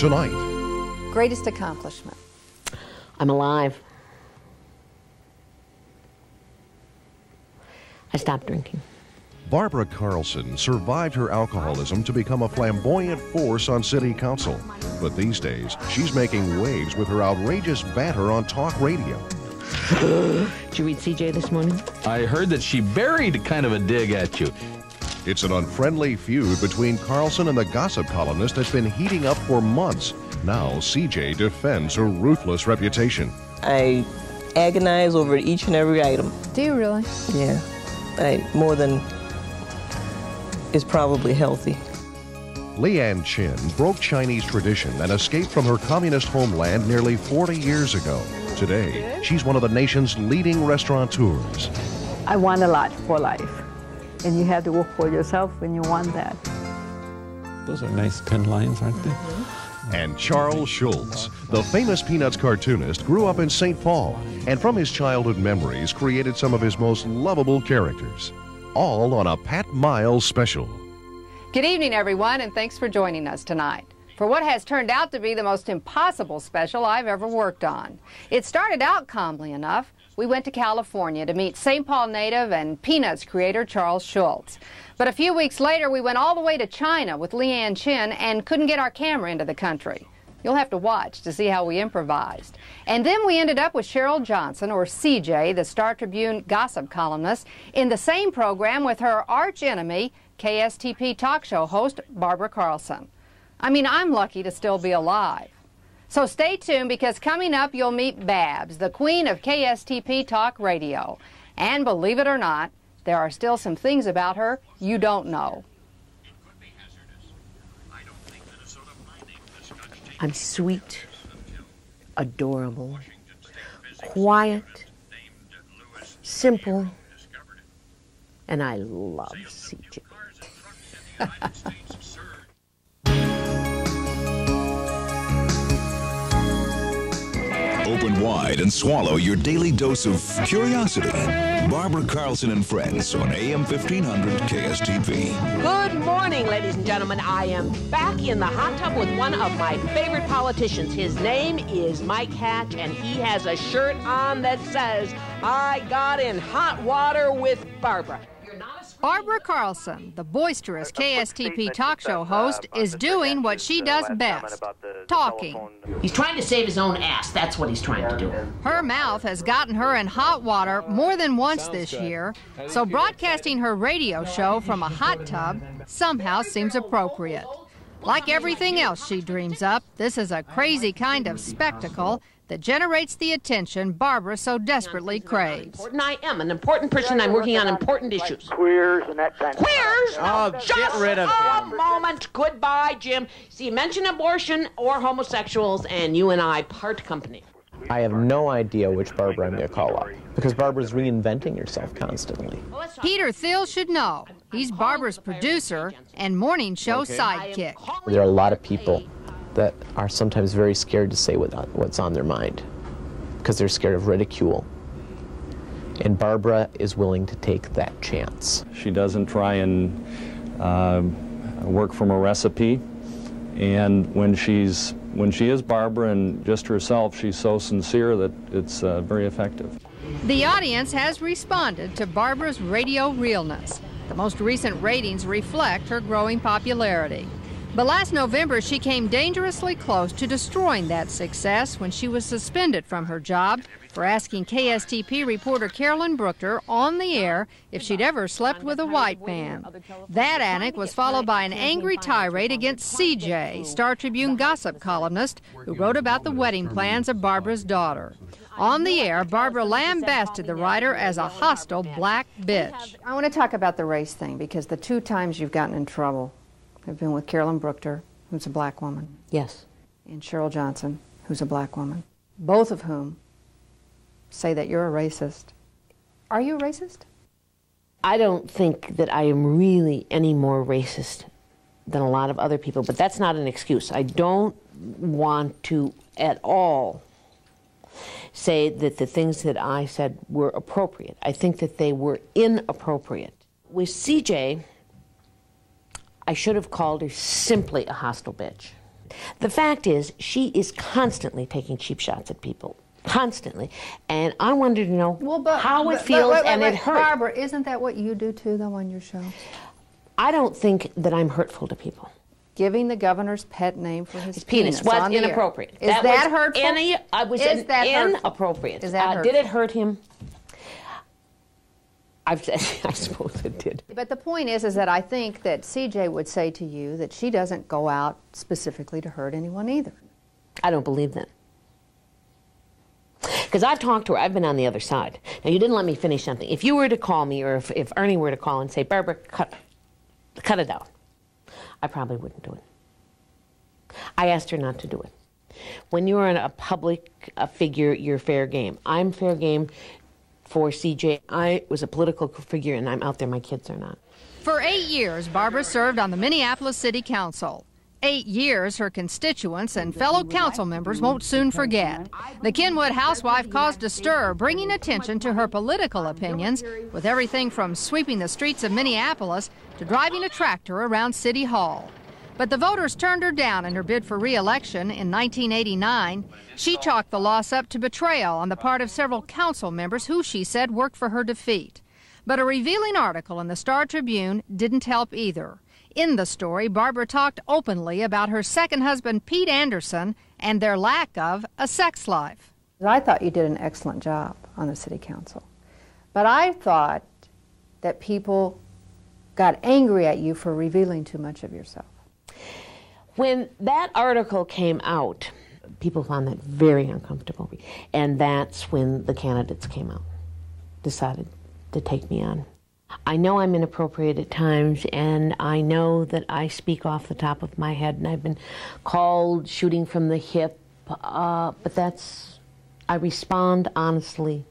tonight. Greatest accomplishment? I'm alive. I stopped drinking. Barbara Carlson survived her alcoholism to become a flamboyant force on city council. But these days, she's making waves with her outrageous banter on talk radio. Did you read CJ this morning? I heard that she buried kind of a dig at you. It's an unfriendly feud between Carlson and the gossip columnist that's been heating up for months. Now, CJ defends her ruthless reputation. I agonize over each and every item. Do you really? Yeah. I more than is probably healthy. Leeann Chin broke Chinese tradition and escaped from her communist homeland nearly 40 years ago. Today, she's one of the nation's leading restaurateurs. I want a lot for life. And you have to work for yourself when you want that. Those are nice pen lines, aren't they? Mm-hmm. And Charles Schulz, the famous Peanuts cartoonist, grew up in St. Paul and from his childhood memories created some of his most lovable characters. All on a Pat Miles special. Good evening, everyone, and thanks for joining us tonight for what has turned out to be the most impossible special I've ever worked on. It started out calmly enough. We went to California to meet St. Paul native and Peanuts creator Charles Schulz. But a few weeks later, we went all the way to China with Leeann Chin and couldn't get our camera into the country. You'll have to watch to see how we improvised. And then we ended up with Cheryl Johnson, or CJ, the Star Tribune gossip columnist, in the same program with her arch enemy, KSTP talk show host Barbara Carlson. I mean, I'm lucky to still be alive. So stay tuned because coming up you'll meet Babs, the queen of KSTP Talk Radio. And believe it or not, there are still some things about her you don't know. I'm sweet, adorable, quiet, simple, and I love CJ. Open wide and swallow your daily dose of curiosity. Barbara Carlson and Friends on AM 1500 KSTP. Good morning, ladies and gentlemen. I am back in the hot tub with one of my favorite politicians. His name is Mike Hatch, and he has a shirt on that says, I got in hot water with Barbara. Barbara Carlson, the boisterous KSTP talk show host, is doing what she does best talking. He's trying to save his own ass. That's what he's trying to do. Her mouth has gotten her in hot water more than once this year, so broadcasting her radio show from a hot tub somehow seems appropriate. Like everything else she dreams up, this is a crazy kind of spectacle that generates the attention Barbara so desperately craves. Important I am an important person. I'm working on important issues. Queers and that kind of Queers? Oh, oh Just get rid of a him. moment. Goodbye, Jim. See, mention abortion or homosexuals, and you and I part company. I have no idea which Barbara I'm going to call up because Barbara's reinventing herself constantly. Peter Thiel should know. He's Barbara's producer and morning show sidekick. There are a lot of people that are sometimes very scared to say what, what's on their mind because they're scared of ridicule. And Barbara is willing to take that chance. She doesn't try and uh, work from a recipe. And when she's when she is Barbara and just herself, she's so sincere that it's uh, very effective. The audience has responded to Barbara's radio realness. The most recent ratings reflect her growing popularity. But last November, she came dangerously close to destroying that success when she was suspended from her job for asking KSTP reporter Carolyn Brookter on the air if she'd ever slept with a white man. That anecdote was followed by an angry tirade against CJ, Star Tribune gossip columnist, who wrote about the wedding plans of Barbara's daughter. On the air, Barbara lambasted the writer as a hostile black bitch. I want to talk about the race thing because the two times you've gotten in trouble have been with Carolyn Brookter, who's a black woman. Yes. And Cheryl Johnson, who's a black woman. Both of whom say that you're a racist. Are you a racist? I don't think that I am really any more racist than a lot of other people, but that's not an excuse. I don't want to at all say that the things that I said were appropriate. I think that they were inappropriate. With CJ, I should have called her simply a hostile bitch. The fact is, she is constantly taking cheap shots at people. Constantly. And I wanted to know well how it But- feels, wait, wait, and wait, it hurt. Barbara, isn't that what you do too, though, on your show? I don't think that I'm hurtful to people. Giving the governor's pet name for his, His penis, was on the air. inappropriate. Is that, was hurtful? Any, I was Is in- that hurtful? inappropriate. Is that Uh, did it hurt him? I've I suppose it did. But the point is, is that I think that CJ would say to you that she doesn't go out specifically to hurt anyone either. I don't believe that. Because I've talked to her, I've been on the other side. Now, you didn't let me finish something. If you were to call me, or if, if Ernie were to call and say, Barbara, cut, cut it out, I probably wouldn't do it. I asked her not to do it. When you're in a public uh, figure, you're fair game. I'm fair game for CJ. I was a political figure, and I'm out there. My kids are not. For eight years, Barbara served on the Minneapolis City Council. Eight years her constituents and fellow council members won't soon forget. The Kenwood housewife caused a stir, bringing attention to her political opinions, with everything from sweeping the streets of Minneapolis to driving a tractor around City Hall. But the voters turned her down in her bid for re election in 1989. She chalked the loss up to betrayal on the part of several council members who she said worked for her defeat. But a revealing article in the Star Tribune didn't help either. In the story, Barbara talked openly about her second husband, Pete Anderson, and their lack of a sex life. I thought you did an excellent job on the city council. But I thought that people got angry at you for revealing too much of yourself. When that article came out, people found that very uncomfortable. And that's when the candidates came out, decided to take me on. I know I'm inappropriate at times, and I know that I speak off the top of my head, and I've been called shooting from the hip, uh, but that's, I respond honestly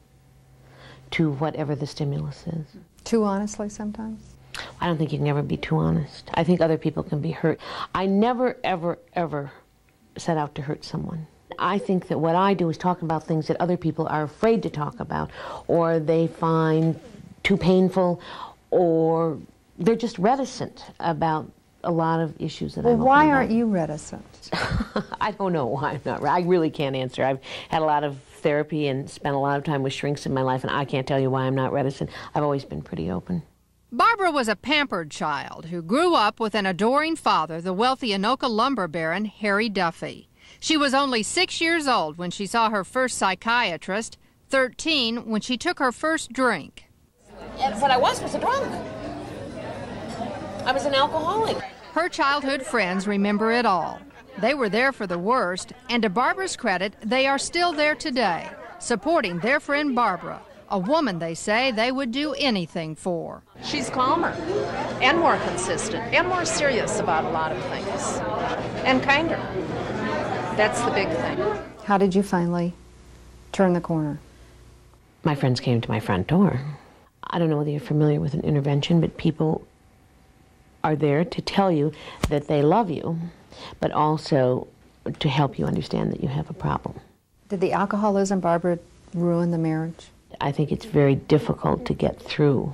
to whatever the stimulus is. Too honestly sometimes? I don't think you can ever be too honest. I think other people can be hurt. I never, ever, ever set out to hurt someone. I think that what I do is talk about things that other people are afraid to talk about, or they find too painful, or they're just reticent about a lot of issues that Well, I'm why aren't you reticent? I don't know why I'm not. I really can't answer. I've had a lot of therapy and spent a lot of time with shrinks in my life, and I can't tell you why I'm not reticent. I've always been pretty open. Barbara was a pampered child who grew up with an adoring father, the wealthy Anoka lumber baron Harry Duffy. She was only six years old when she saw her first psychiatrist, 13 when she took her first drink. What I was was a drunk. I was an alcoholic. Her childhood friends remember it all. They were there for the worst, and to Barbara's credit, they are still there today, supporting their friend Barbara, a woman they say they would do anything for. She's calmer and more consistent and more serious about a lot of things and kinder. That's the big thing. How did you finally turn the corner? My friends came to my front door. I don't know whether you're familiar with an intervention, but people are there to tell you that they love you, but also to help you understand that you have a problem. Did the alcoholism, Barbara, ruin the marriage? I think it's very difficult to get through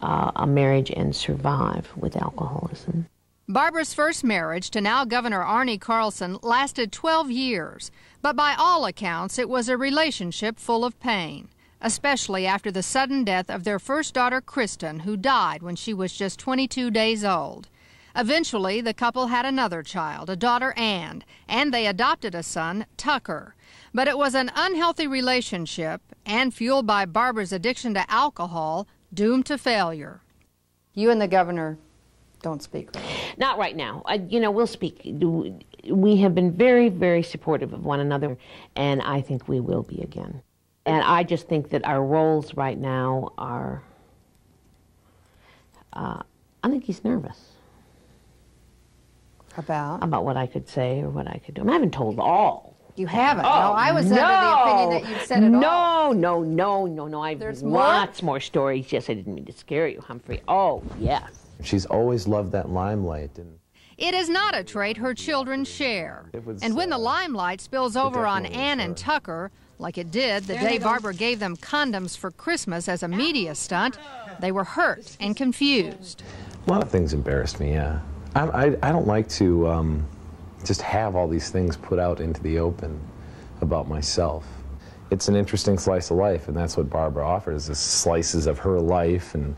uh, a marriage and survive with alcoholism. Barbara's first marriage to now Governor Arnie Carlson lasted 12 years, but by all accounts, it was a relationship full of pain, especially after the sudden death of their first daughter, Kristen, who died when she was just 22 days old. Eventually, the couple had another child, a daughter, Ann, and they adopted a son, Tucker. But it was an unhealthy relationship and fueled by Barbara's addiction to alcohol, doomed to failure. You and the governor don't speak. Not right now. I, you know, we'll speak. We have been very, very supportive of one another, and I think we will be again. And I just think that our roles right now are. Uh, I think he's nervous. About? About what I could say or what I could do. I, mean, I haven't told all. You haven't. Oh, no, I was no. under the opinion that you'd said it no, all. No, no, no, no, I've There's more? lots more stories. Yes, I didn't mean to scare you, Humphrey. Oh, yes. She's always loved that limelight. And It is not a trait her children share. It was, and when the limelight spills over on Ann and Tucker, like it did the day Barbara gave them condoms for Christmas as a media stunt, they were hurt and confused. a lot of things embarrassed me, yeah. I, I, I don't like to um, just have all these things put out into the open about myself. It's an interesting slice of life, and that's what Barbara offers, is slices of her life and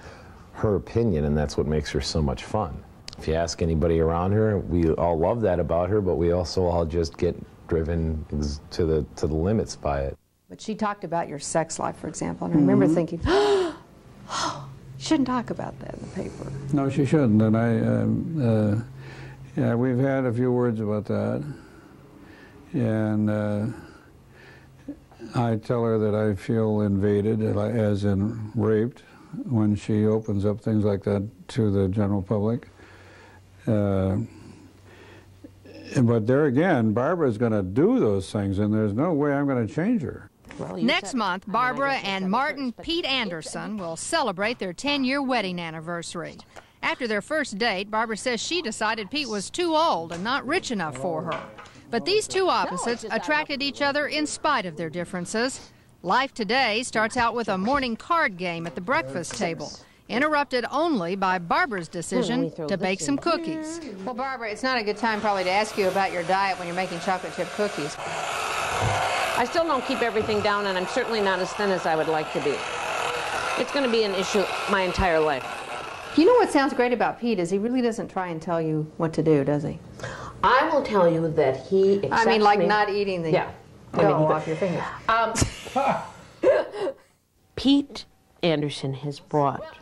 her opinion, and that's what makes her so much fun. If you ask anybody around her, we all love that about her, but we also all just get driven ex- to the, to the limits by it. But she talked about your sex life, for example, and I remember Mhm. thinking, oh, shouldn't talk about that in the paper. No, she shouldn't. And I, um, uh, yeah, we've had a few words about that. And uh, I tell her that I feel invaded, uh, as in raped, when she opens up things like that to the general public. Uh, but there again, Barbara's going to do those things, and there's no way I'm going to change her. Next month, Barbara and Martin Pete Anderson will celebrate their 10 year wedding anniversary. After their first date, Barbara says she decided Pete was too old and not rich enough for her. But these two opposites attracted each other in spite of their differences. Life today starts out with a morning card game at the breakfast table, interrupted only by Barbara's decision to bake some cookies. Well, Barbara, it's not a good time probably to ask you about your diet when you're making chocolate chip cookies. I still don't keep everything down, and I'm certainly not as thin as I would like to be. It's going to be an issue my entire life. You know what sounds great about Pete is he really doesn't try and tell you what to do, does he? I will tell you that he I mean, like me. not eating the Yeah. I mean, he- off your fingers. Um, Pete Anderson has brought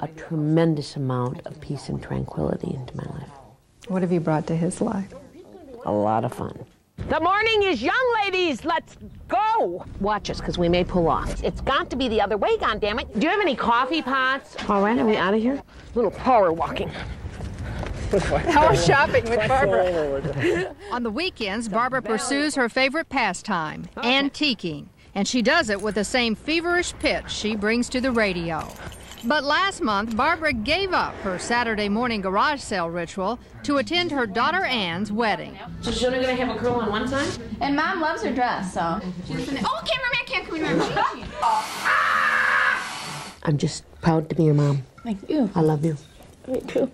a tremendous amount of peace and tranquility into my life. What have you brought to his life? A lot of fun. The morning is young, ladies. Let's go. Watch us, because we may pull off. It's got to be the other way, goddammit. Do you have any coffee pots? All right, are we out of here? Little power walking. Power shopping with Barbara. On the weekends, Barbara pursues her favorite pastime, antiquing, and she does it with the same feverish pitch she brings to the radio. But last month, Barbara gave up her Saturday morning garage sale ritual to attend her daughter Ann's wedding. So she's only going to have a curl on one side? And mom loves her dress, so she's gonna. Oh, cameraman can't come in. here. I'm just proud to be your mom. Thank you. I love you. Me too.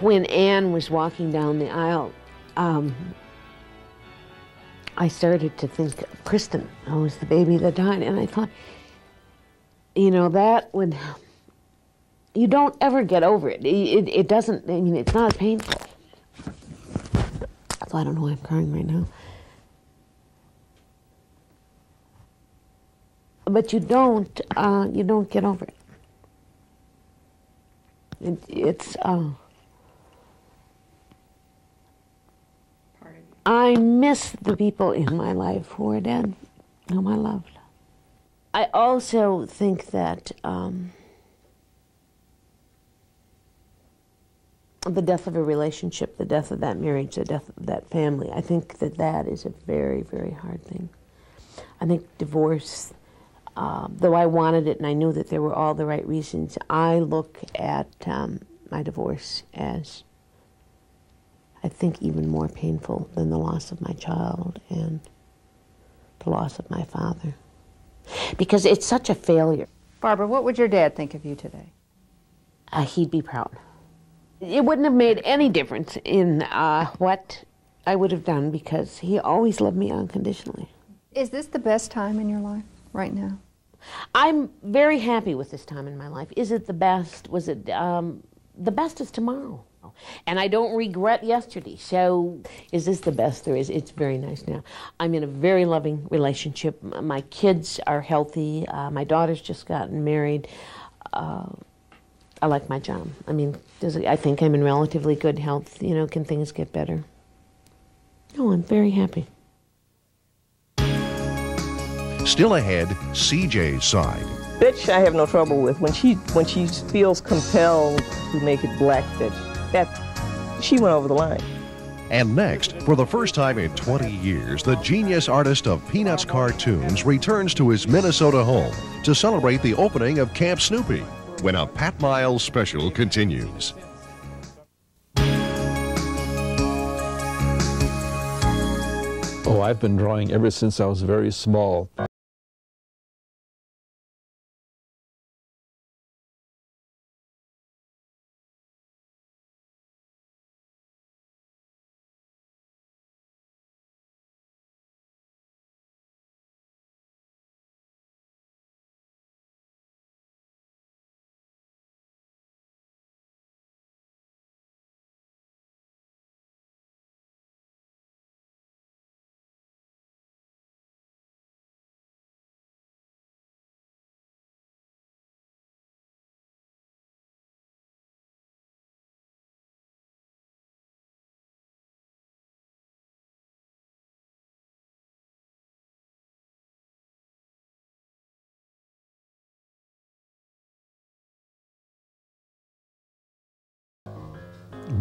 When Ann was walking down the aisle, um, I started to think of Kristen, who was the baby that died, and I thought, you know, that would. You don't ever get over it. It, it doesn't, I mean, it's not painful. So I don't know why I'm crying right now. But you don't, uh, you don't get over it. it it's, uh, I miss the people in my life who are dead, whom I loved. I also think that um, the death of a relationship, the death of that marriage, the death of that family, I think that that is a very, very hard thing. I think divorce, uh, though I wanted it and I knew that there were all the right reasons, I look at um, my divorce as I think even more painful than the loss of my child and the loss of my father. Because it's such a failure. Barbara, what would your dad think of you today? Uh, he'd be proud. It wouldn't have made any difference in uh, what I would have done because he always loved me unconditionally. Is this the best time in your life right now? I'm very happy with this time in my life. Is it the best? Was it um, the best is tomorrow? And I don't regret yesterday. So, is this the best there is? It's very nice now. I'm in a very loving relationship. My kids are healthy. Uh, my daughter's just gotten married. Uh, I like my job. I mean, does it, I think I'm in relatively good health. You know, can things get better? No, I'm very happy. Still ahead, CJ's side. Bitch, I have no trouble with when she when she feels compelled to make it black bitch. That she went over the line. And next, for the first time in 20 years, the genius artist of Peanuts cartoons returns to his Minnesota home to celebrate the opening of Camp Snoopy when a Pat Miles special continues. Oh, I've been drawing ever since I was very small.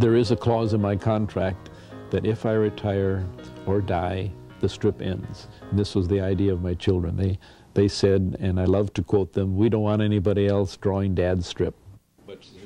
There is a clause in my contract that if I retire or die, the strip ends. And this was the idea of my children. They, they said, and I love to quote them, we don't want anybody else drawing dad's strip.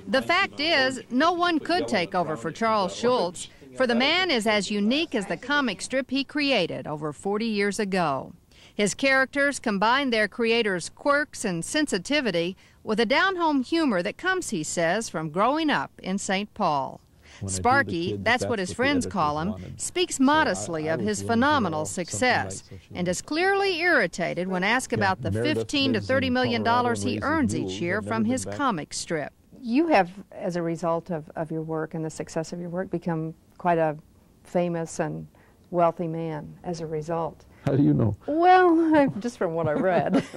The fact is, no one could take over for Charles Schulz, for the man is as unique as the comic strip he created over 40 years ago. His characters combine their creator's quirks and sensitivity with a down home humor that comes, he says, from growing up in St. Paul. Sparky, kids, that's, that's what his friends call him, wanted. speaks modestly I- I of his phenomenal success like and is clearly irritated when asked about the Meredith 15 to lives 30 in million Colorado dollars he earns each year from his back. comic strip. You have, as a result of, of your work and the success of your work, become quite a famous and wealthy man as a result. How do you know? Well, just from what I read.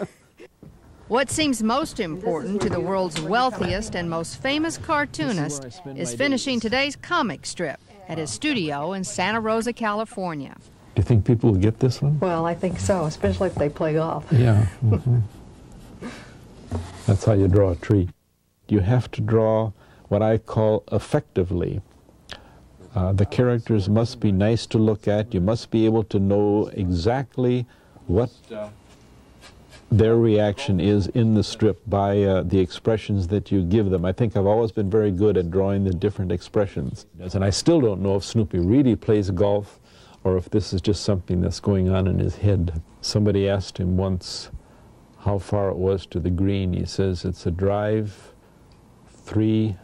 What seems most important to the world's wealthiest and most famous cartoonist is finishing today's comic strip at his studio in Santa Rosa, California. Do you think people will get this one? well, I think so, especially if they play golf. Yeah. mhm. That's how you draw a tree. You have to draw what I call effectively. Uh, the characters must be nice to look at. You must be able to know exactly what their reaction is in the strip by uh, the expressions that you give them. I think I've always been very good at drawing the different expressions. And I still don't know if Snoopy really plays golf or if this is just something that's going on in his head. Somebody asked him once how far it was to the green. He says it's a drive, three,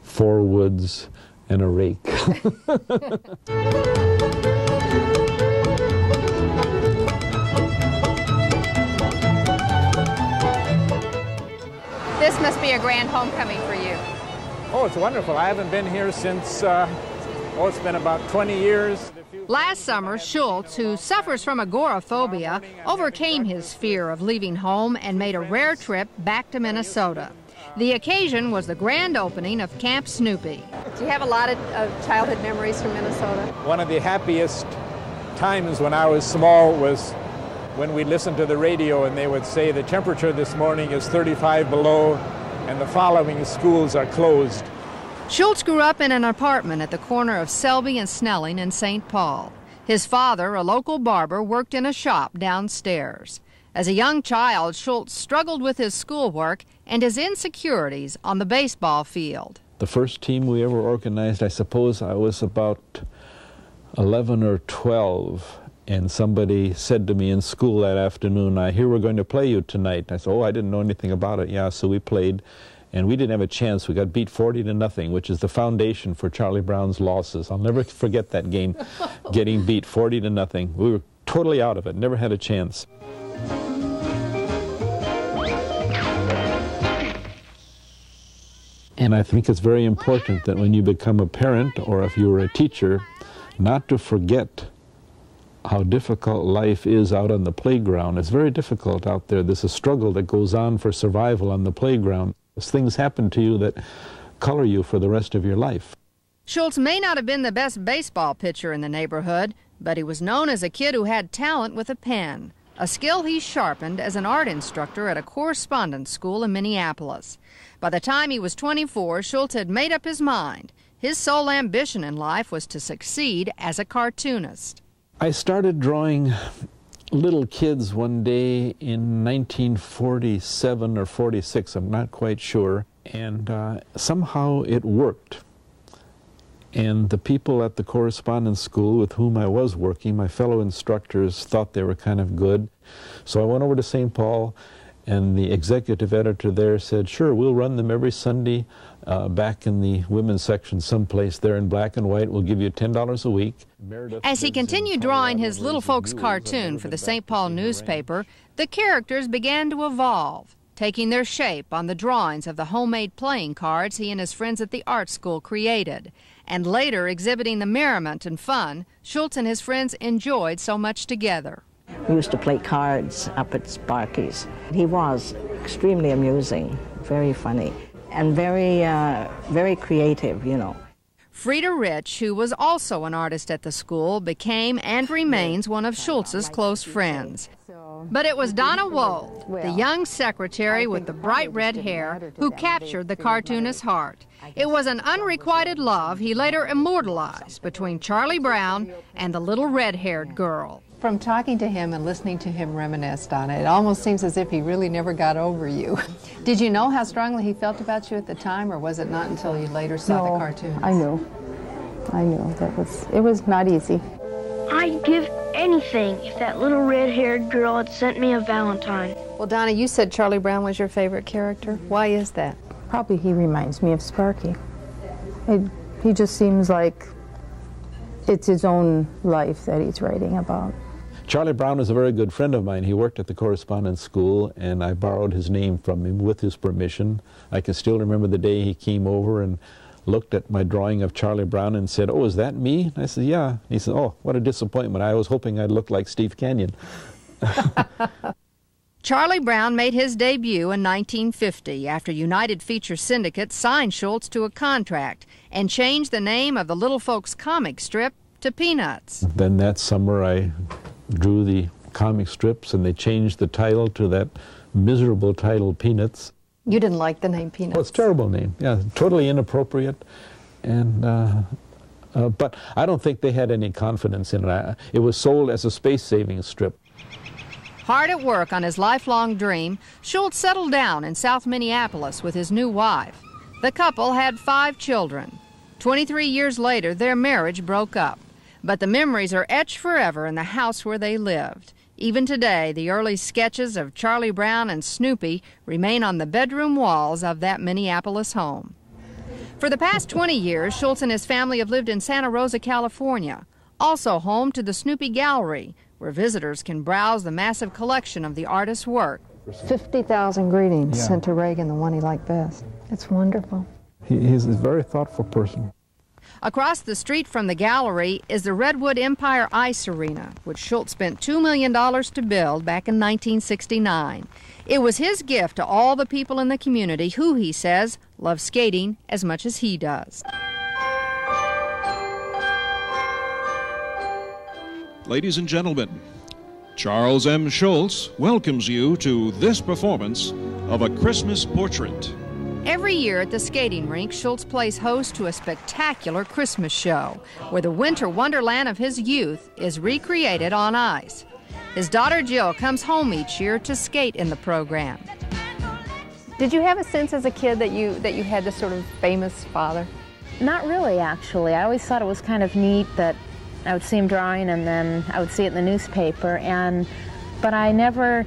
four woods, and a rake. This must be a grand homecoming for you. Oh, it's wonderful. I haven't been here since, uh, oh, it's been about 20 years. Last summer, Schulz, who suffers from agoraphobia, overcame his fear of leaving home and made a rare trip back to Minnesota. The occasion was the grand opening of Camp Snoopy. Do you have a lot of, of childhood memories from Minnesota? One of the happiest times when I was small was when we listened to the radio and they would say the temperature this morning is 35 below and the following schools are closed. Schulz grew up in an apartment at the corner of Selby and Snelling in St. Paul. His father, a local barber, worked in a shop downstairs. As a young child, Schulz struggled with his schoolwork and his insecurities on the baseball field. The first team we ever organized, I suppose I was about 11 or 12, and somebody said to me in school that afternoon, I hear we're going to play you tonight. I said, Oh, I didn't know anything about it. Yeah, so we played, and we didn't have a chance. We got beat 40 to nothing, which is the foundation for Charlie Brown's losses. I'll never forget that game, getting beat 40 to nothing. We were totally out of it, never had a chance. And I think it's very important that when you become a parent or if you're a teacher, not to forget how difficult life is out on the playground. It's very difficult out there. There's a struggle that goes on for survival on the playground. Things happen to you that color you for the rest of your life. Schulz may not have been the best baseball pitcher in the neighborhood, but he was known as a kid who had talent with a pen, a skill he sharpened as an art instructor at a correspondence school in Minneapolis. By the time he was 24, Schulz had made up his mind. His sole ambition in life was to succeed as a cartoonist. I started drawing little kids one day in 1947 or 46, I'm not quite sure, and uh, somehow it worked. And the people at the correspondence school with whom I was working, my fellow instructors, thought they were kind of good. So I went over to St. Paul, and the executive editor there said, Sure, we'll run them every Sunday uh, back in the women's section someplace there in black and white. We'll give you $10 a week. As he continued drawing his little folks cartoon for the St. Paul newspaper, the characters began to evolve, taking their shape on the drawings of the homemade playing cards he and his friends at the art school created, and later exhibiting the merriment and fun Schulz and his friends enjoyed so much together. We used to play cards up at Sparky's. He was extremely amusing, very funny, and very, uh, very creative, you know. Frieda Rich, who was also an artist at the school, became and remains one of Schulz's close friends. But it was Donna Wold, the young secretary with the bright red hair, who captured the cartoonist's heart. It was an unrequited love he later immortalized between Charlie Brown and the little red haired girl. From talking to him and listening to him reminisce, Donna, it almost seems as if he really never got over you. Did you know how strongly he felt about you at the time, or was it not until you later saw no, the cartoons? I knew. I knew. That was, it was not easy. I'd give anything if that little red-haired girl had sent me a Valentine. Well, Donna, you said Charlie Brown was your favorite character. Why is that? Probably he reminds me of Sparky. It, he just seems like it's his own life that he's writing about. Charlie Brown was a very good friend of mine. He worked at the correspondence school, and I borrowed his name from him with his permission. I can still remember the day he came over and looked at my drawing of Charlie Brown and said, Oh, is that me? I said, Yeah. He said, Oh, what a disappointment. I was hoping I'd look like Steve Canyon. Charlie Brown made his debut in 1950 after United Feature Syndicate signed Schulz to a contract and changed the name of the Little Folks comic strip to Peanuts. Then that summer I drew the comic strips and they changed the title to that miserable title Peanuts. You didn't like the name Peanuts? Well, it's a terrible name. Yeah, totally inappropriate. And uh, uh, but I don't think they had any confidence in it. I, it was sold as a space-saving strip. Hard at work on his lifelong dream, Schulz settled down in South Minneapolis with his new wife. The couple had five children. 23 years later, their marriage broke up. But the memories are etched forever in the house where they lived. Even today, the early sketches of Charlie Brown and Snoopy remain on the bedroom walls of that Minneapolis home. For the past 20 years, Schulz and his family have lived in Santa Rosa, California, also home to the Snoopy Gallery, where visitors can browse the massive collection of the artist's work. 50,000 greetings Yeah. sent to Reagan, the one he liked best. It's wonderful. He, he's a very thoughtful person. Across the street from the gallery is the Redwood Empire Ice Arena, which Schulz spent $2 million to build back in 1969. It was his gift to all the people in the community who, he says, love skating as much as he does. Ladies and gentlemen, Charles M. Schulz welcomes you to this performance of A Christmas Portrait. Every year at the skating rink, Schulz plays host to a spectacular Christmas show where the winter wonderland of his youth is recreated on ice. His daughter Jill comes home each year to skate in the program. Did you have a sense as a kid that you that you had this sort of famous father? Not really, actually. I always thought it was kind of neat that I would see him drawing and then I would see it in the newspaper and but I never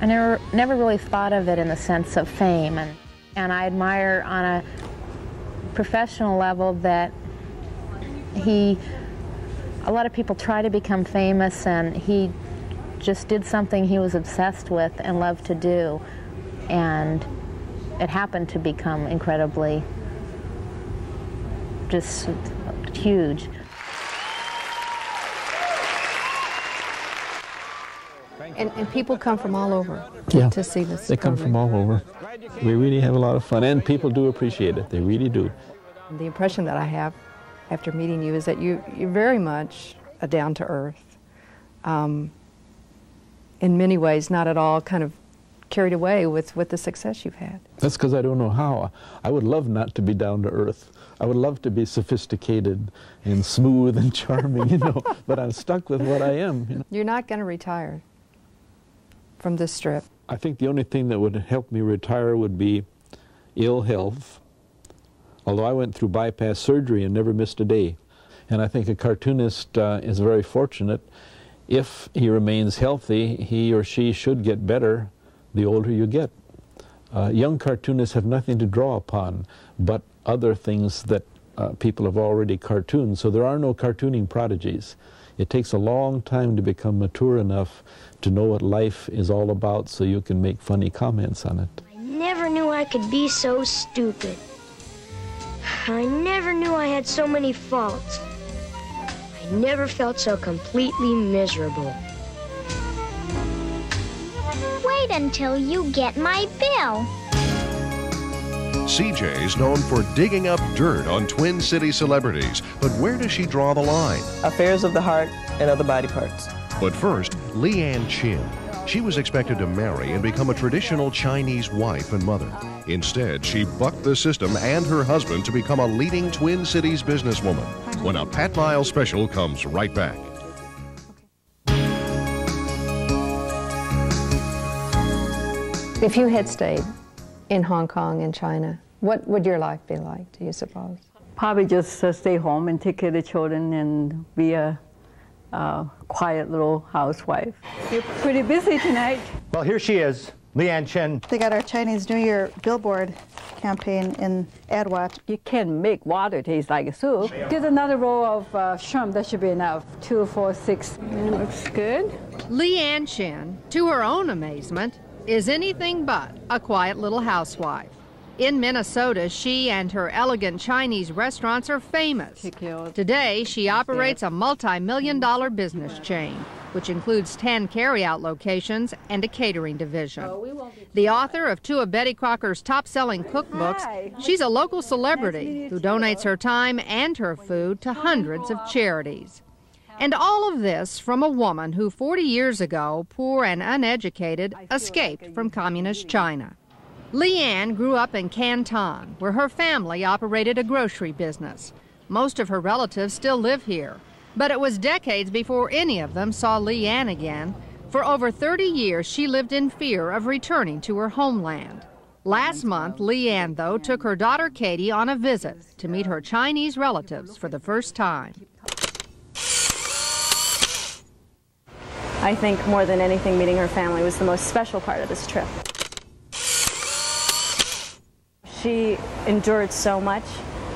I never never really thought of it in the sense of fame and and I admire on a professional level that he a lot of people try to become famous and he just did something he was obsessed with and loved to do and it happened to become incredibly just huge. And, and people come from all over Yeah. to see this. They come from all over. We really have a lot of fun, and people do appreciate it. They really do. The impression that I have after meeting you is that you, you're very much a down to earth. Um, in many ways, not at all kind of carried away with, with the success you've had. That's because I don't know how. I would love not to be down to earth. I would love to be sophisticated and smooth and charming, you know, but I'm stuck with what I am. You know? You're not going to retire from this strip. I think the only thing that would help me retire would be ill health, although I went through bypass surgery and never missed a day. And I think a cartoonist uh, is very fortunate. If he remains healthy, he or she should get better the older you get. Uh, young cartoonists have nothing to draw upon but other things that uh, people have already cartooned, so there are no cartooning prodigies. It takes a long time to become mature enough to know what life is all about so you can make funny comments on it. I never knew I could be so stupid. I never knew I had so many faults. I never felt so completely miserable. Wait until you get my bill. CJ's known for digging up dirt on Twin City celebrities, but where does she draw the line? Affairs of the heart and other body parts. But first, Leeann Chin. She was expected to marry and become a traditional Chinese wife and mother. Instead, she bucked the system and her husband to become a leading Twin Cities businesswoman. When a Pat Miles special comes right back. If you had stayed in Hong Kong and China, what would your life be like, do you suppose? Probably just uh, stay home and take care of the children and be a uh, quiet little housewife. You're pretty busy tonight. Well, here she is, Leeann Chin. They got our Chinese New Year billboard campaign in AdWatch. You can make water taste like soup. Get another roll of uh, shrimp, that should be enough. Two, four, six. Mm, looks good. Leeann Chin, to her own amazement, is anything but a quiet little housewife. In Minnesota, she and her elegant Chinese restaurants are famous. Today, she operates a multi-million dollar business chain, which includes 10 carry-out locations and a catering division. The author of two of Betty Crocker's top-selling cookbooks, she's a local celebrity who donates her time and her food to hundreds of charities. And all of this from a woman who 40 years ago, poor and uneducated, escaped from communist China. Leeann grew up in Canton, where her family operated a grocery business. Most of her relatives still live here, but it was decades before any of them saw Leeann again. For over 30 years, she lived in fear of returning to her homeland. Last month, Leeann, though, took her daughter Katie on a visit to meet her Chinese relatives for the first time. I think more than anything, meeting her family was the most special part of this trip. She endured so much,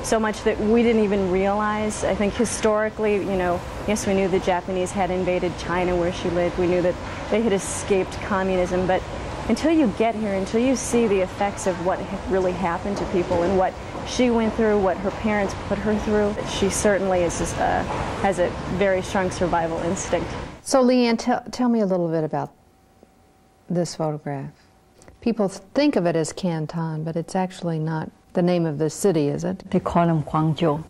so much that we didn't even realize. I think historically, you know, yes, we knew the Japanese had invaded China where she lived. We knew that they had escaped communism, but until you get here, until you see the effects of what really happened to people and what she went through, what her parents put her through, she certainly is just, uh, has a very strong survival instinct. So, Leeann, tell, tell me a little bit about this photograph. People think of it as Canton, but it's actually not the name of the city, is it? They call them Guangzhou.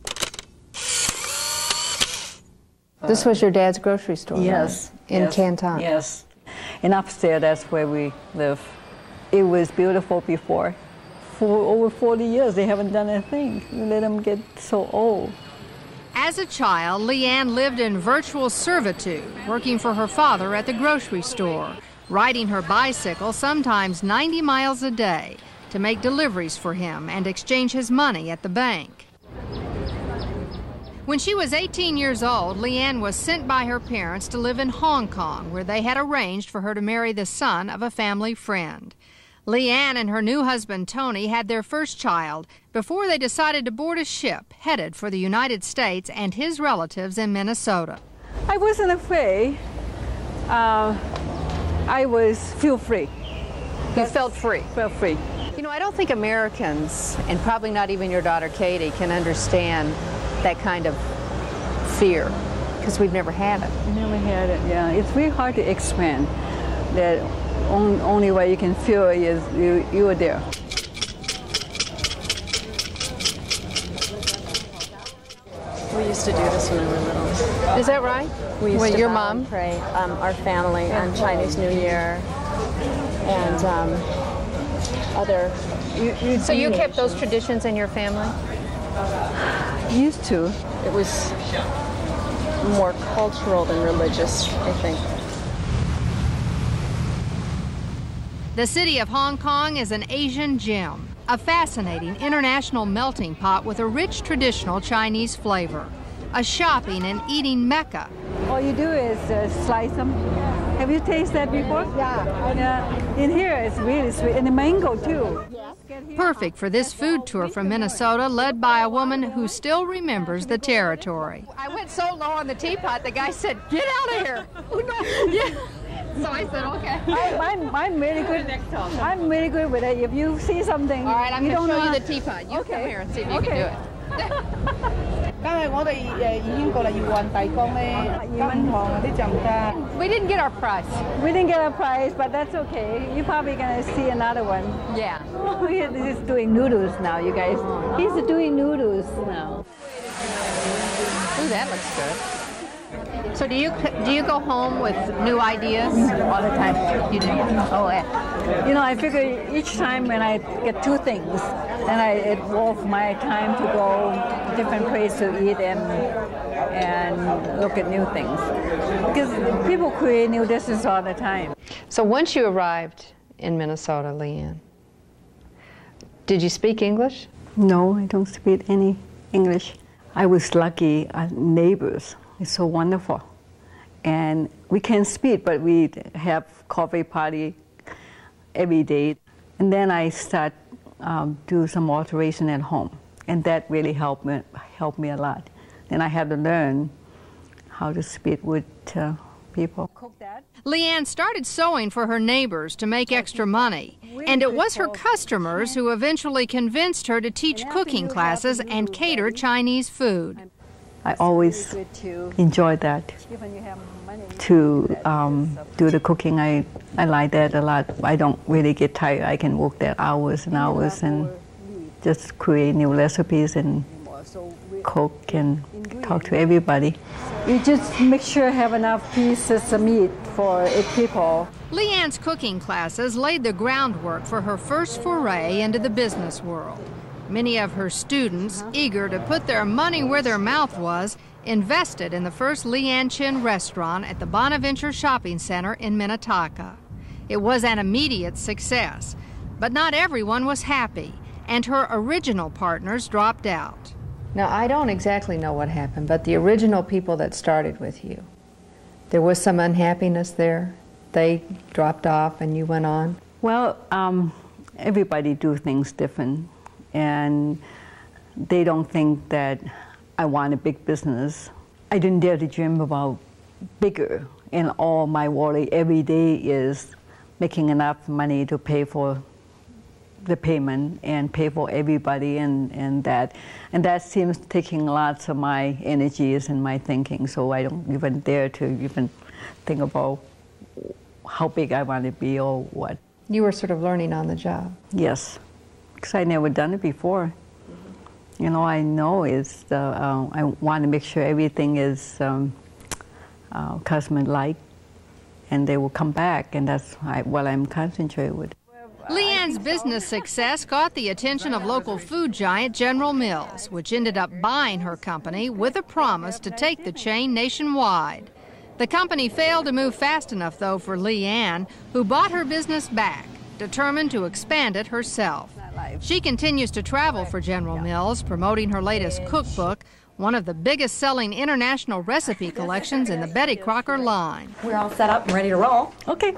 This was your dad's grocery store, Yes. right? In yes, Canton. Yes. And upstairs, that's where we live. It was beautiful before. For over 40 years, they haven't done a thing. You let them get so old. As a child, Leeann lived in virtual servitude, working for her father at the grocery store, riding her bicycle sometimes 90 miles a day to make deliveries for him and exchange his money at the bank. When she was 18 years old, Leeann was sent by her parents to live in Hong Kong, where they had arranged for her to marry the son of a family friend. Leeann and her new husband Tony had their first child before they decided to board a ship headed for the United States and his relatives in Minnesota. I wasn't afraid. Uh, I was feel free. You felt free? Felt free. You know, I don't think Americans, and probably not even your daughter Katie, can understand that kind of fear because we've never had it. Never had it, yeah. It's really hard to explain. That on, only way you can feel is you, you are there. We used to do this when we were little. Is that right? We used to your mom? pray um, our family on Chinese New Year and um, other. So you kept those traditions in your family? Used to. It was more cultural than religious, I think. The city of Hong Kong is an Asian gem, a fascinating international melting pot with a rich traditional Chinese flavor, a shopping and eating mecca. All you do is uh, slice them. Have you tasted that before? Yeah. yeah. In here, it's really sweet, and the mango too. Perfect for this food tour from Minnesota, led by a woman who still remembers the territory. I went so low on the teapot, the guy said, Get out of here! yeah. So I said, okay. I, I'm, I'm really good. I'm really good with it. If you see something, All right, I'm you going don't to show know you how- the teapot. You Okay. come here and see if you Okay. can do it. 梗系我哋诶已经过嚟要运大江咧，金堂嗰啲就唔得。 We didn't get our prize. We didn't get a prize, but that's okay. You're probably gonna see another one. Yeah. He's doing noodles now, you guys. He's doing noodles now. Ooh, that looks good. So do you do you go home with new ideas all the time? You do. Oh, yeah. You know, I figure each time when I get two things, then I it worth my time to go different places to eat and and look at new things. Because people create new dishes all the time. So once you arrived in Minnesota, Leeann, did you speak English? No, I don't speak any English. I was lucky. Uh, neighbors, it's so wonderful, and we can't speak, but we have coffee party every day. And then I start um, do some alteration at home, and that really helped me helped me a lot. Then I had to learn how to speak with uh, people. Leeann started sewing for her neighbors to make extra money, and it was her customers who eventually convinced her to teach cooking classes and cater Chinese food. I always enjoy that. To um, do the cooking, I, I like that a lot. I don't really get tired. I can work there hours and hours and just create new recipes and cook and talk to everybody. You just make sure you have enough pieces of meat for eight people. Leeann's cooking classes laid the groundwork for her first foray into the business world. Many of her students, eager to put their money where their mouth was, invested in the first Leeann Chin restaurant at the Bonaventure Shopping Center in Minnetonka. It was an immediate success, but not everyone was happy, and her original partners dropped out. Now, I don't exactly know what happened, but the original people that started with you, there was some unhappiness there. They dropped off and you went on. Well, um, everybody do things different, and they don't think that I want a big business. I didn't dare to dream about bigger, and all my worry every day is making enough money to pay for the payment and pay for everybody and, and that. And that seems taking lots of my energies and my thinking, so I don't even dare to even think about how big I want to be or what. You were sort of learning on the job. Yes, because I never done it before. You know, I know is the, uh, I want to make sure everything is um, uh, customer-like, and they will come back, and that's what I'm concentrating with. Leeann's business success caught the attention of local food giant General Mills, which ended up buying her company with a promise to take the chain nationwide. The company failed to move fast enough, though, for Leeann, who bought her business back, determined to expand it herself. She continues to travel for General Mills, promoting her latest cookbook, one of the biggest selling international recipe collections in the Betty Crocker line. We're all set up and ready to roll. Okay.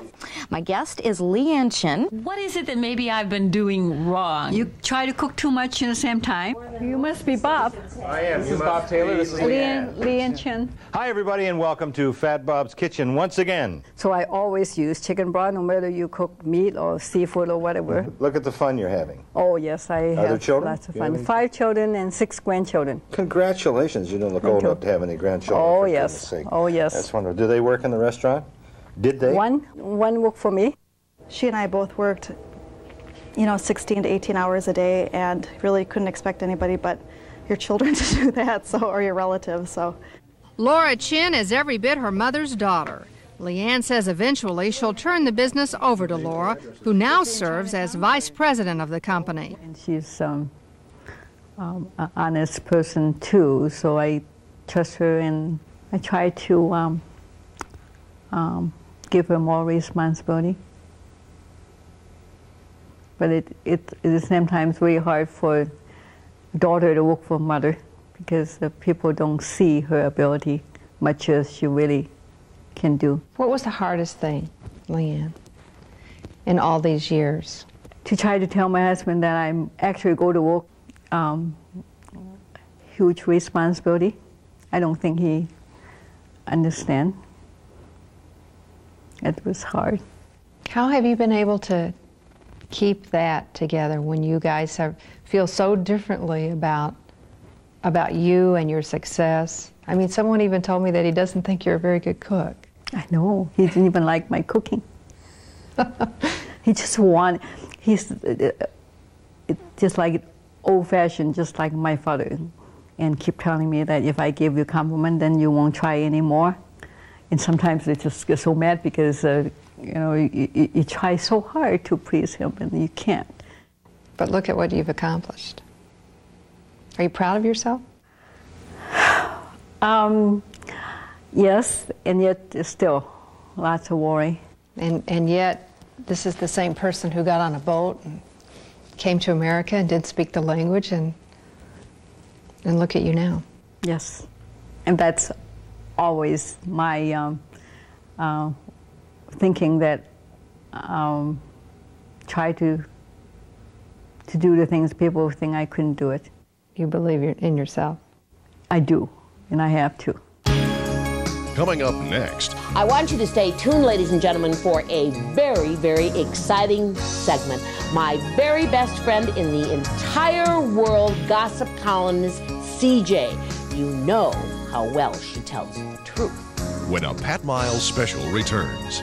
My guest is Leeann Chin. What is it that maybe I've been doing wrong? You try to cook too much in the same time. You must be Bob. I am. This is Bob Taylor. This is Leeann, Leeann Chin. Hi, everybody, and welcome to Fat Bob's Kitchen once again. So I always use chicken broth, no matter you cook meat or seafood or whatever. Look at the fun you're having. Oh, yes, I Are have there children? lots of Do you have fun. Five children and six grandchildren. Congratulations. You don't look Thank old you. enough to have any grandchildren. Oh, for yes. sake. Oh, yes. That's wonderful. Do they work in the restaurant? Did they? One, one worked for me. She and I both worked, you know, 16 to 18 hours a day, and really couldn't expect anybody but your children to do that, so or your relatives. So, Laura Chin is every bit her mother's daughter. Leeann says eventually she'll turn the business over to Laura, who now serves as vice president of the company. And she's um, um, an honest person too, so I trust her and I try to um, um, give her more responsibility. But it, it, it is sometimes very hard for a daughter to work for mother because the people don't see her ability much as she really can do. What was the hardest thing, Leeann, in all these years? To try to tell my husband that I'm actually go to work, um, huge responsibility. I don't think he understand. It was hard. How have you been able to keep that together when you guys have, feel so differently about about you and your success? I mean, someone even told me that he doesn't think you're a very good cook. I know. He didn't even like my cooking. he just want. He's uh, uh, just like old-fashioned, just like my father, and keep telling me that if I give you a compliment, then you won't try anymore. And sometimes they just get so mad because, uh, you know, you, you, you try so hard to please him and you can't. But look at what you've accomplished. Are you proud of yourself? Um, yes, and yet there's still lots of worry. And, and yet, this is the same person who got on a boat and came to America and didn't speak the language, and, and look at you now. Yes, and that's always my um, uh, thinking that um, try to to do the things people think I couldn't do it. You believe in yourself. I do, and I have to. Coming up next. I want you to stay tuned, ladies and gentlemen, for a very, very exciting segment. My very best friend in the entire world, gossip columnist CJ. You know how well she tells the truth. When a Pat Miles special returns.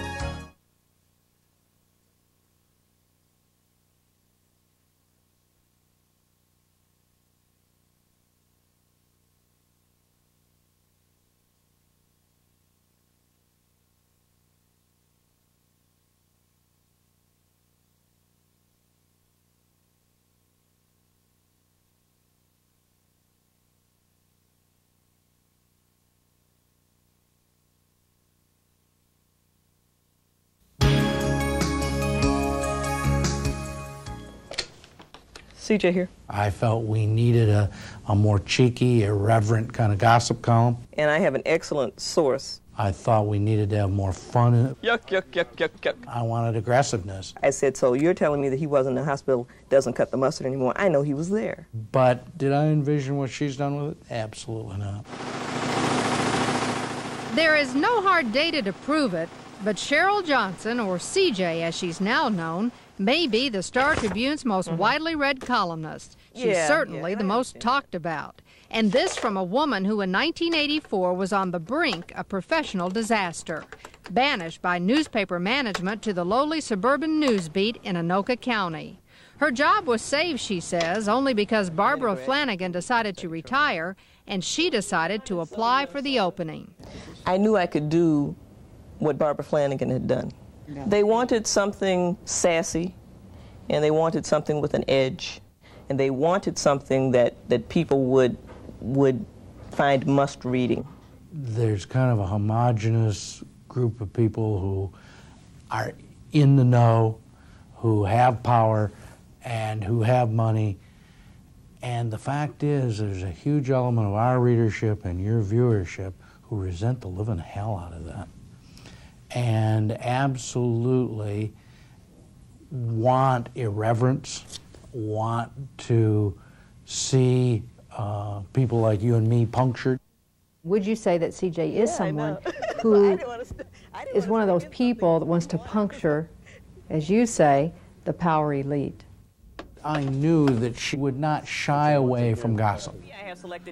CJ here. I felt we needed a, a more cheeky, irreverent kind of gossip column. And I have an excellent source. I thought we needed to have more fun in it. Yuck, yuck, yuck, yuck, yuck. I wanted aggressiveness. I said, so you're telling me that he wasn't in the hospital, doesn't cut the mustard anymore. I know he was there. But did I envision what she's done with it? Absolutely not. There is no hard data to prove it, but Cheryl Johnson, or CJ as she's now known, may be the Star Tribune's most widely read columnist. She's Yeah, certainly yeah, the most talked about. And this from a woman who in 1984 was on the brink of professional disaster. Banished by newspaper management to the lowly suburban news beat in Anoka County. Her job was saved, she says, only because Barbara Flanagan decided to retire and she decided to apply for the opening. I knew I could do what Barbara Flanagan had done. They wanted something sassy, and they wanted something with an edge, and they wanted something that, that people would, would find must reading. There's kind of a homogenous group of people who are in the know, who have power, and who have money. And the fact is, there's a huge element of our readership and your viewership who resent the living hell out of that. And absolutely want irreverence, want to see uh, people like you and me punctured. Would you say that CJ is someone who is one of those people that wants to puncture, as you say, the power elite? I knew that she would not shy away from gossip.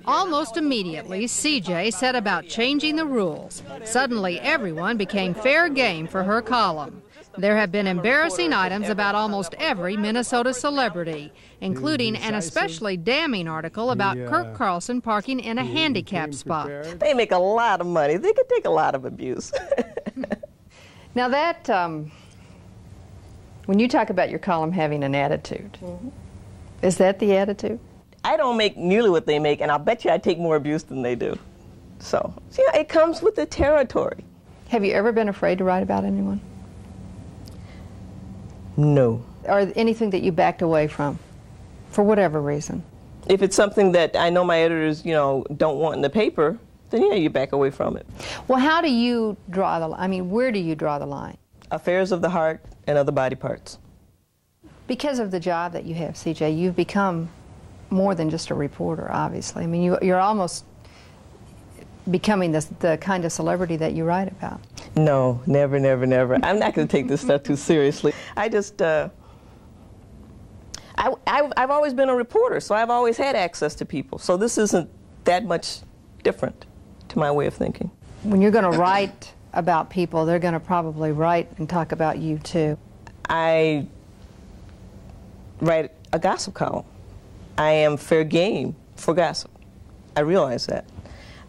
Almost immediately, CJ set about changing the rules. Suddenly, everyone became fair game for her column. There have been embarrassing items about almost every Minnesota celebrity, including an especially damning article about Kirk Carlson parking in a handicap spot. They make a lot of money. They could take a lot of abuse. Now that, um, when you talk about your column having an attitude, mm-hmm. is that the attitude? I don't make nearly what they make, and I'll bet you I take more abuse than they do. So, see, it comes with the territory. Have you ever been afraid to write about anyone? No. Or anything that you backed away from, for whatever reason? If it's something that I know my editors, you know, don't want in the paper, then yeah, you back away from it. Well, how do you draw the line? I mean, where do you draw the line? Affairs of the heart and other body parts. Because of the job that you have, CJ, you've become more than just a reporter, obviously. I mean, you, you're almost becoming the, the kind of celebrity that you write about. No, never, never, never. I'm not going to take this stuff too seriously. I just, uh, I, I, I've always been a reporter, so I've always had access to people. So this isn't that much different to my way of thinking. When you're going to write about people, they're going to probably write and talk about you too. I write a gossip column. I am fair game for gossip. I realize that.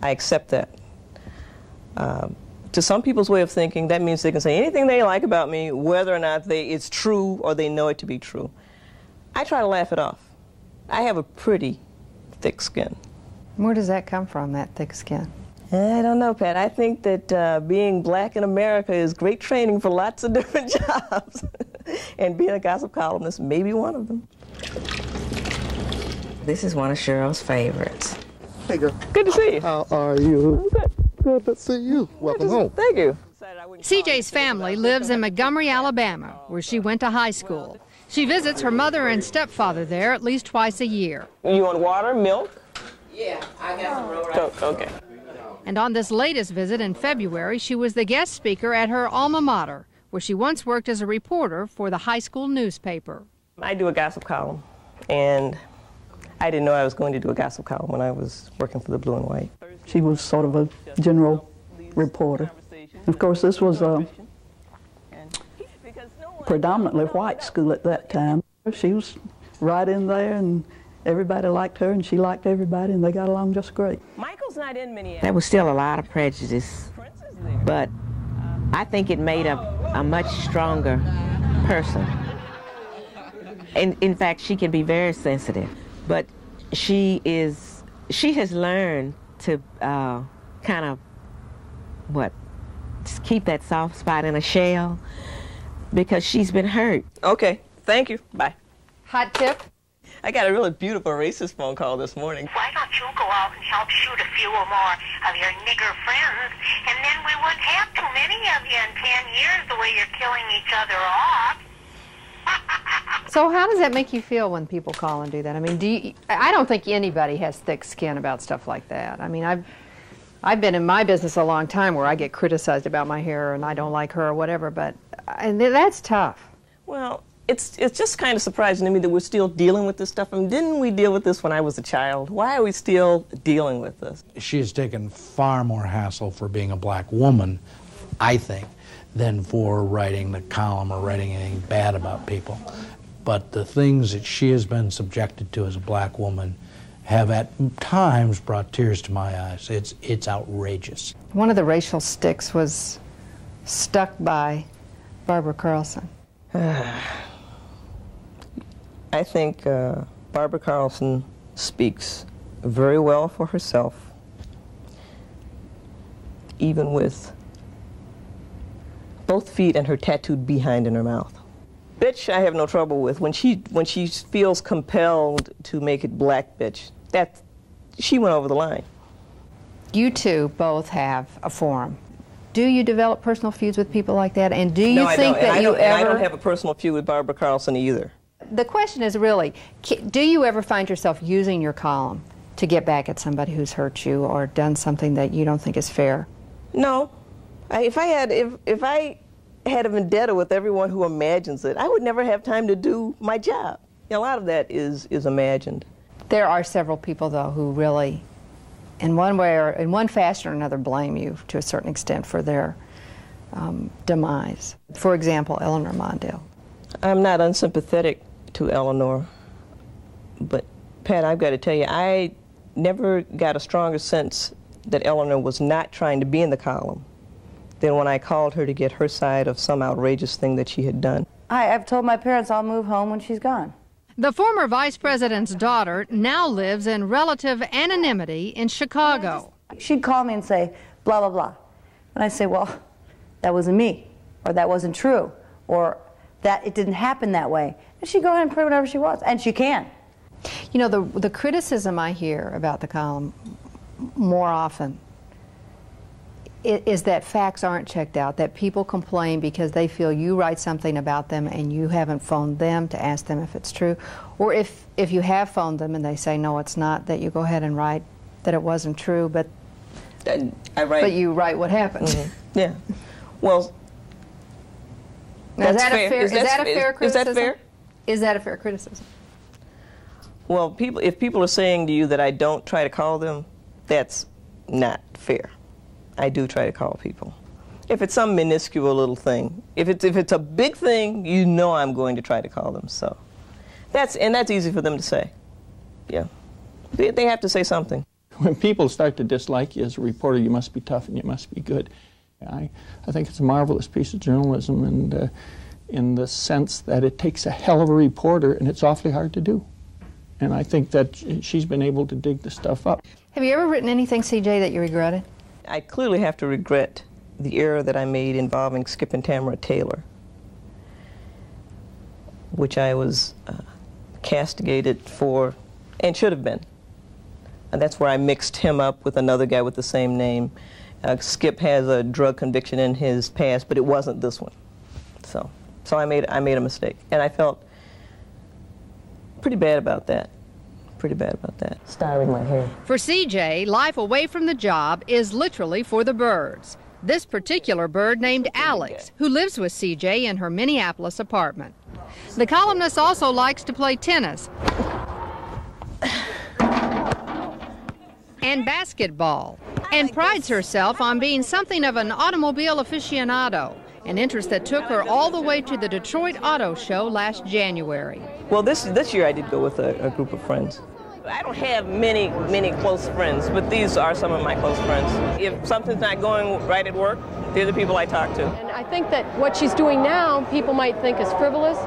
I accept that. Um, to some people's way of thinking, that means they can say anything they like about me, whether or not they, it's true or they know it to be true. I try to laugh it off. I have a pretty thick skin. Where does that come from, that thick skin? I don't know, Pat. I think that uh, being black in America is great training for lots of different jobs. and being a gossip columnist may be one of them. This is one of Cheryl's favorites. Hey, girl. Good to see you. How are you? Good. Good to see you. Welcome home. Thank you. CJ's family lives in Montgomery, Alabama, where she went to high school. She visits her mother and stepfather there at least twice a year. You want water, milk? Yeah, I got some roll right. Okay. And on this latest visit in February, she was the guest speaker at her alma mater, where she once worked as a reporter for the high school newspaper. I do a gossip column, and I didn't know I was going to do a gossip column when I was working for the Blue and White. She was sort of a general reporter. Of course, this was a predominantly white school at that time. She was right in there, and everybody liked her, and she liked everybody, and they got along just great. Michael's not in Minneapolis. There was still a lot of prejudice, but I think it made a, a much stronger person. In, in fact, she can be very sensitive, but she is, she has learned to uh, kind of, what, just keep that soft spot in a shell because she's been hurt. Okay, thank you. Bye. Hot tip? I got a really beautiful racist phone call this morning. Why don't you go out and help shoot a few or more of your nigger friends, and then we wouldn't have too many of you in ten years the way you're killing each other off. So how does that make you feel when people call and do that? I mean, do you, I don't think anybody has thick skin about stuff like that. I mean, I've I've been in my business a long time where I get criticized about my hair and I don't like her or whatever, but and that's tough. Well, it's it's just kind of surprising to me that we're still dealing with this stuff. I mean, didn't we deal with this when I was a child? Why are we still dealing with this? She has taken far more hassle for being a black woman, I think, than for writing the column or writing anything bad about people. But the things that she has been subjected to as a black woman have at times brought tears to my eyes. It's, it's outrageous. One of the racial sticks was stuck by Barbara Carlson. I think uh, Barbara Carlson speaks very well for herself, even with both feet and her tattooed behind in her mouth. Bitch, I have no trouble with. When she when she feels compelled to make it black bitch, that she went over the line. You two both have a forum. Do you develop personal feuds with people like that? And do you no, think that you ever? I don't have a personal feud with Barbara Carlson either. The question is really, do you ever find yourself using your column to get back at somebody who's hurt you or done something that you don't think is fair? No. I, if I had if if I had a vendetta with everyone who imagines it, I would never have time to do my job. a lot of that is is imagined. There are several people though who really, in one way or in one fashion or another, blame you to a certain extent for their um, demise. For example, Eleanor Mondale. I'm not unsympathetic to Eleanor, but Pat, I've got to tell you, I never got a stronger sense that Eleanor was not trying to be in the column than when I called her to get her side of some outrageous thing that she had done. I, I've told my parents I'll move home when she's gone. The former vice president's daughter now lives in relative anonymity in Chicago. She'd call me and say, blah, blah, blah. And I'd say, well, that wasn't me, or that wasn't true, or that it didn't happen that way. And she'd go ahead and put whatever she wants, and she can. You know, the, the criticism I hear about the column more often is that facts aren't checked out, that people complain because they feel you write something about them and you haven't phoned them to ask them if it's true. Or if, if you have phoned them and they say, no, it's not, that you go ahead and write that it wasn't true, but, I write, but you write what happened. Mm -hmm. Yeah. Well, now, is that fair. a fair, is, is that a fair is, criticism? Is that fair? Is that a fair criticism? Well, people, if people are saying to you that I don't try to call them, that's not fair. I do try to call people. If it's some minuscule little thing, if it's if it's a big thing, you know I'm going to try to call them. So that's and that's easy for them to say. Yeah, they, they have to say something. When people start to dislike you as a reporter, you must be tough and you must be good. I, I think it's a marvelous piece of journalism and uh, in the sense that it takes a hell of a reporter and it's awfully hard to do. And I think that she's been able to dig the stuff up. Have you ever written anything, CJ, that you regretted? I clearly have to regret the error that I made involving Skip and Tamara Taylor, which I was uh, castigated for and should have been. And that's where I mixed him up with another guy with the same name. Uh, Skip has a drug conviction in his past, but it wasn't this one. So, so I made I made a mistake, and I felt pretty bad about that. Pretty bad about that. Styling my hair. For CJ, life away from the job is literally for the birds. This particular bird named Alex, who lives with CJ in her Minneapolis apartment. The columnist also likes to play tennis and basketball and prides herself on being something of an automobile aficionado, an interest that took her all the way to the Detroit Auto Show last January. Well, this this year I did go with a, a group of friends. I don't have many, many close friends, but these are some of my close friends. If something's not going right at work, they're the people I talk to. And I think that what she's doing now, people might think is frivolous,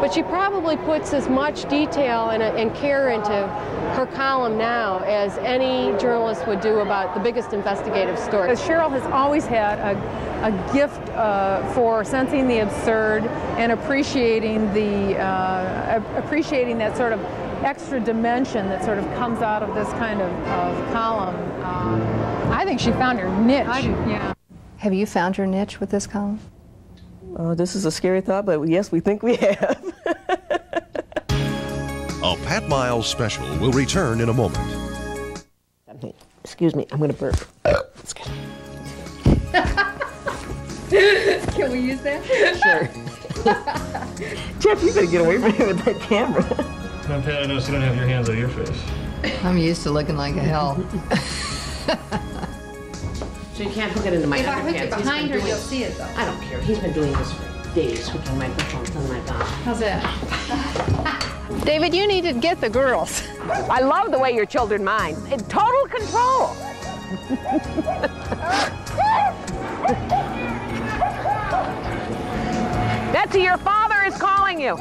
but she probably puts as much detail and, and care into her column now as any journalist would do about the biggest investigative story. Cheryl has always had a, a gift uh, for sensing the absurd and appreciating the uh, appreciating that sort of extra dimension that sort of comes out of this kind of, of column. Um, I think she found her niche. I, yeah. Have you found your niche with this column? Uh, this is a scary thought, but yes, we think we have. A Pat Miles special will return in a moment. Excuse me, I'm going to burp. Can we use that? Sure. Jeff, you better get away from me with that camera. I'm Pat, I noticed you don't have your hands on your face. I'm used to looking like a hell. so you can't hook it into my if I hook it behind her, you'll see it though. I don't care. He's been doing this for days, hooking microphones on my gosh. How's that? David, you need to get the girls. I love the way your children mind. In total control. Betsy, your father is calling you.